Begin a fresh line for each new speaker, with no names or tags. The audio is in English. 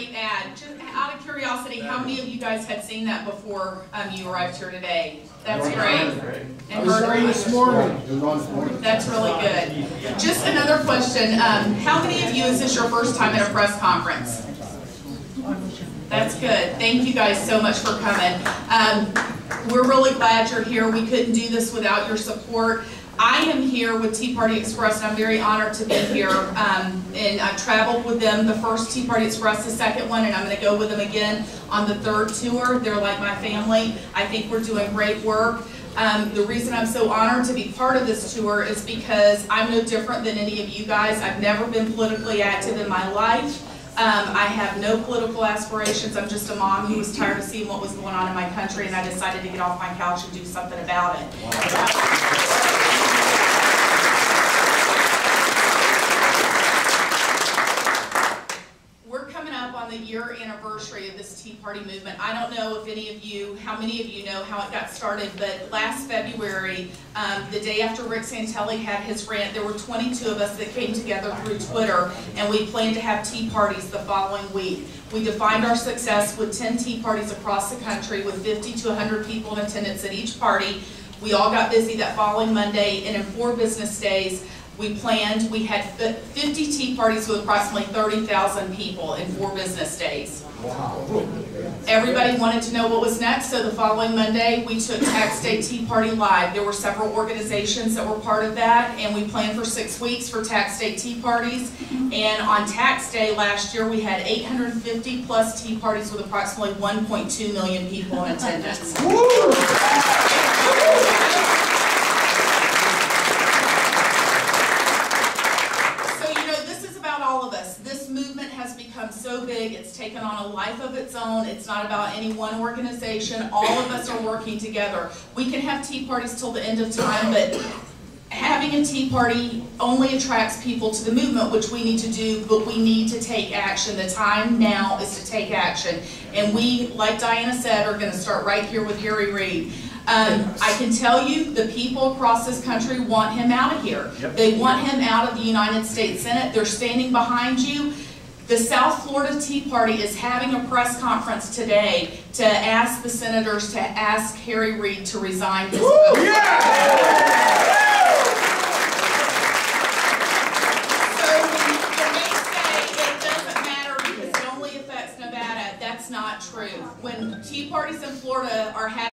great ad. Just out of curiosity, how many of you guys had seen that before um, you arrived here today? That's great. And
was
heard
this morning. It was on this morning.
That's really good. Just another question, um, how many of you, is this your first time at a press conference? That's good. Thank you guys so much for coming. Um, we're really glad you're here. We couldn't do this without your support. I am here with Tea Party Express, and I'm very honored to be here. Um, and I've traveled with them, the first Tea Party Express, the second one, and I'm gonna go with them again on the third tour. They're like my family. I think we're doing great work. Um, the reason I'm so honored to be part of this tour is because I'm no different than any of you guys. I've never been politically active in my life. Um, I have no political aspirations. I'm just a mom who was tired of seeing what was going on in my country, and I decided to get off my couch and do something about it. We're coming up on the year anniversary of this Tea Party movement. I don't know if any of you, how many of you know how it got started, but last February, um, the day after Rick Santelli had his rant, there were 22 of us that came together through Twitter, and we planned to have tea parties the following week. We defined our success with 10 tea parties across the country with 50 to 100 people in attendance at each party. We all got busy that following Monday, and in four business days, we planned, we had 50 tea parties with approximately 30,000 people in four business days. Everybody wanted to know what was next, so the following Monday, we took Tax Day Tea Party Live. There were several organizations that were part of that, and we planned for six weeks for Tax Day Tea Parties. And on Tax Day last year, we had 850 plus tea parties with approximately 1.2 million people in attendance. So, you know, this is about all of us. This movement has become so big, it's taken on a life of its own. It's not about any one organization. All of us are working together. We can have tea parties till the end of time, but having a tea party only attracts people to the movement, which we need to do, but we need to take action. The time now is to take action. And we, like Diana said, are gonna start right here with Harry Reid. Um, I can tell you, the people across this country want him out of here. They want him out of the United States Senate. They're standing behind you. The South Florida Tea Party is having a press conference today to ask the senators to ask Harry Reid to resign his vote. So when when they say it doesn't matter because it only affects Nevada, that's not true. When tea parties in Florida are having